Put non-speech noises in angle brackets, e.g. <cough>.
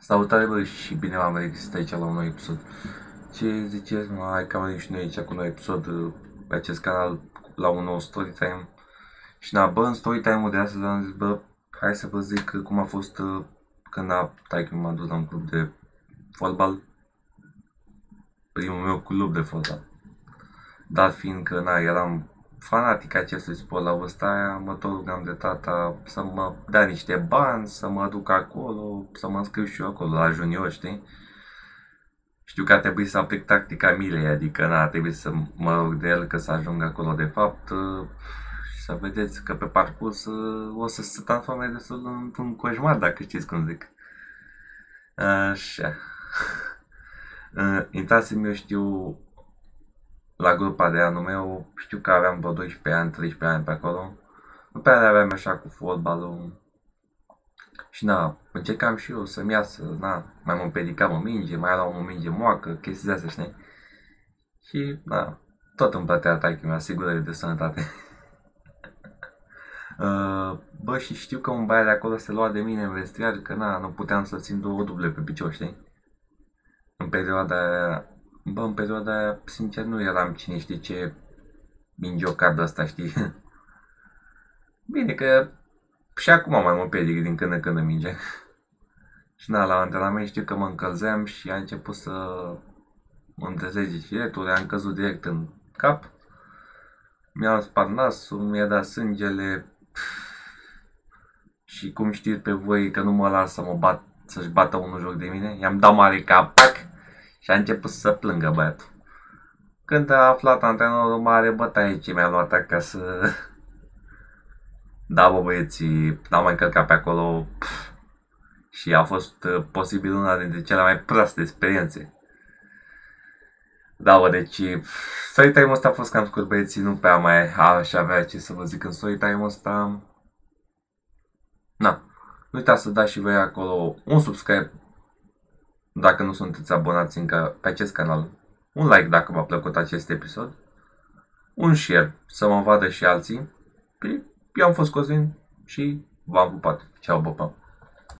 Salutare bă și bine v-am regăsit aici la un nou episod. Ce ziceți mă, hai că am venit și noi aici cu un nou episod uh, pe acest canal la un nou story time. Și na, bă, în story time-ul de astăzi am zis, bă, hai să vă zic cum a fost uh, când a, tai m-a dus la un club de fotbal. Primul meu club de fotbal. Dar fiindcă, na, eram fanatic acestui sport la vârsta aia, mă tot rugam de tata să mă dea niște bani, să mă duc acolo, să mă înscriu și eu acolo la junior, știi? Știu că a trebuit să aplic tactica milei, adică na, a trebuit să mă rog de el că să ajung acolo de fapt și să vedeți că pe parcurs o să se transforme destul într-un coșmar, dacă știți cum zic. Așa. <laughs> Intrasem eu știu la grupa de anul meu, știu că aveam vreo 12 ani, 13 ani pe acolo. Nu prea aveam așa cu fotbalul. Și na, încercam și eu să-mi iasă, na, mai mă pedicam o minge, mai luam o minge moacă, chestii de astea, știi? Și, na, tot îmi plătea taică mi asigurări de sănătate. <laughs> Uh, bă, și știu că un băiat de acolo se lua de mine în vestiar, că na, nu puteam să țin două duble pe picior, știi? În perioada aia Bă, în perioada aia, sincer, nu eram cine știe ce mingiocar de asta, știi? <laughs> Bine că și acum mai mă pedic din când în când în minge. <laughs> și na, la antrenament știu că mă încălzeam și a început să mă întrezege filetul, am căzut direct în cap. Mi-am spart nasul, mi-a dat sângele <sighs> și cum știți pe voi că nu mă las să mă bat, să-și bată unul joc de mine, i-am dat mare capac și a început să plângă băiatul. Când a aflat antrenorul mare, bătaie ce mi-a luat acasă. <laughs> Da, bă, băieții, n-am mai încălcat pe acolo. Pff. Și a fost uh, posibil una dintre cele mai proaste experiențe. Da, bă, deci story time ăsta a fost cam scurt, băieții, nu prea mai aș avea ce să vă zic în story time ăsta. Na, nu uitați să dați și voi acolo un subscribe dacă nu sunteți abonați încă pe acest canal, un like dacă v-a plăcut acest episod, un share să mă vadă și alții. Eu am fost Cosmin și v-am pupat. Ceau, bă,